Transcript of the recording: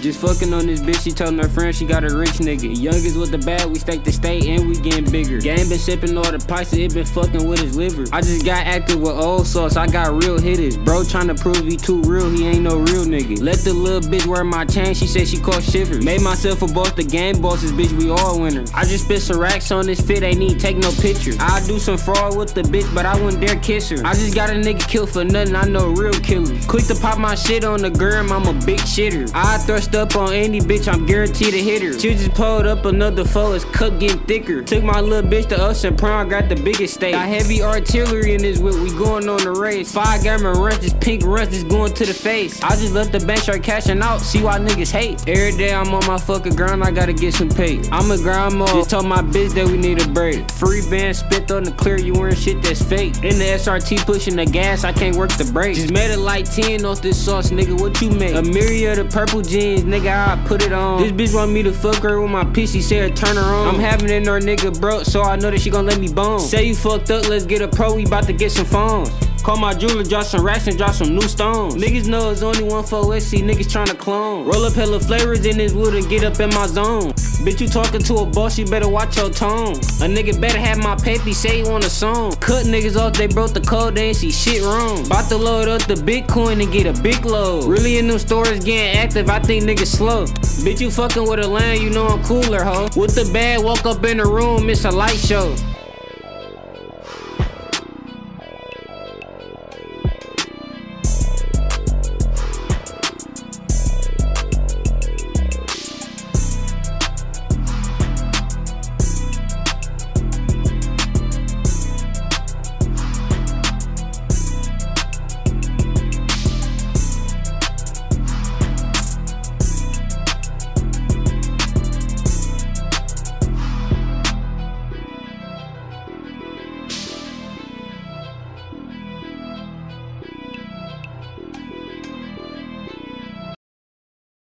Just fucking on this bitch, she telling her friend she got a rich nigga. Youngest with the bad, we stake the state and we getting bigger. Game been sipping all the pipes, it been fucking with his liver. I just got active with old sauce, I got real hitters. Bro trying to prove he too real, he ain't no real nigga. Let the little bitch wear my chain, she said she caught shivers. Made myself a boss, the game bosses, bitch, we all winners. I just spit some racks on this fit, ain't need take no picture. I do some fraud with the bitch, but I wouldn't dare kiss her. I just got a nigga killed for nothing, I know real killers. Quick to pop my shit on the gram, I'm a big shitter. I thrust up on any bitch, I'm guaranteed to hit her. She just pulled up another foe, it's cup getting thicker. Took my little bitch to Ocean Prime, got the biggest stake. Got heavy artillery in this whip, we going on the race. Five gamma runs, this pink runs, this going to the face. I just left the bank start cashing out, see why niggas hate. Every day I'm on my fucking grind, I gotta get some pay. I'm a grind mode, just told my bitch that we need a break. Free band, spit on the clear, you wearing shit that's fake. In the SRT pushing the gas, I can't work the brakes. Just made it like 10 off this sauce, nigga, what you make? A myriad of purple jeans, nigga, I put it on. This bitch want me to fuck her with my she said turn her on. I'm having it in her nigga broke, so I know that she gon' let me bone. Say you fucked up, let's get a pro, we bout to get some phones. Call my jeweler, drop some racks and drop some new stones. Niggas know it's only one for SC, niggas tryna clone. Roll up hella flavors in this wood and get up in my zone. Bitch, you talking to a boss, you better watch your tone. A nigga better have my paper, say he want a song. Cut niggas off, they broke the code, they ain't see shit wrong. Bout to load up the Bitcoin and get a big load. Really in them stores getting active, I think niggas slow. Bitch, you fucking with a land, you know I'm cooler, ho. With the bag, walk up in the room, it's a light show.